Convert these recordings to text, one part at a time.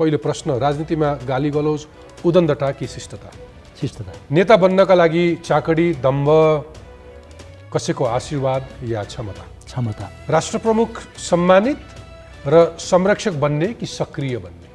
पहिलो प्रश्न राजनीतिमा गाली गलौज उदण्डता कि शिष्टता? शिष्टता। नेता बन्नका लागि चाकडी दम्भ कसैको आशीर्वाद या क्षमता? क्षमता। राष्ट्रप्रमुख सम्मानित र संरक्षक बन्ने कि सक्रिय बन्ने?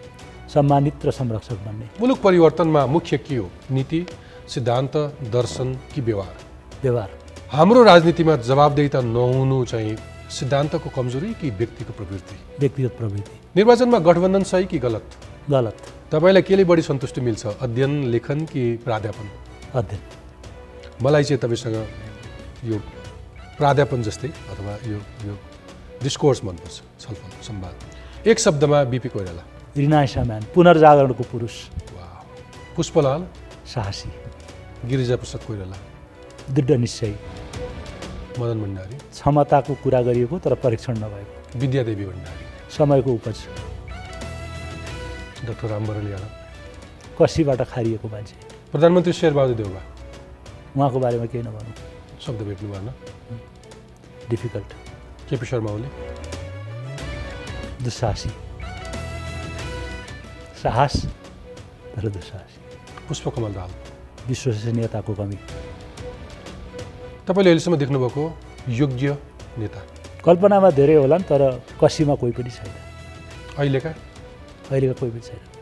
सम्मानित र संरक्षक बन्ने। मुलुक परिवर्तनमा मुख्य के हो? नीति सिद्धान्त दर्शन कि व्यवहार? व्यवहार। हाम्रो राजनीतिमा जवाबदेहिता नहुनु चाहिँ सिद्धान्तको कमजोरी कि व्यक्तिको प्रवृत्ति? व्यक्तिगत प्रवृत्ति। निर्वाचनमा गठबन्धन सही कि गलत? गलत। तपाईँलाई केले बढी सन्तुष्टि मिल्छ? अध्ययन लेखन कि प्राध्यापन? अध्ययन। मलाई चाहिँ तपाईँसँग यो प्राध्यापन जस्तै अथवा यो यो डिस्कोर्स मनपर्छ छलफल संवाद एक शब्दमा बिपी कोइराला। रिनाइसा म्यान पुनर्जागरणको पुरुष। पुष्पलाल? साहसी। गिरिजा प्रसाद कोइराला। दृढ निश्चय। मदन भण्डारी। क्षमताको कुरा गरिएको तर परीक्षण नभएको। विद्यादेवी भण्डारी। समयको उपज। डाक्टर रामवरण यादव। कसीबाट खारिएको मान्छे। प्रधानमन्त्री शेरबहादुर देउवा। उहाँको बारेमा केही नभनौँ। शब्द भेट्नु भएन। डिफिकल्ट। केपी शर्मा ओली। दुस्साहसी साहस तर दुस्साहसी पुष्पकमल दाहाल विश्वसनीयताको कमी। तपाईँले अहिलेसम्म देख्नुभएको योग्य नेता। कल्पनामा धेरै होलान् तर कसीमा कोही पनि छैन। अहिलेका? अहिलेका कोही पनि छैन।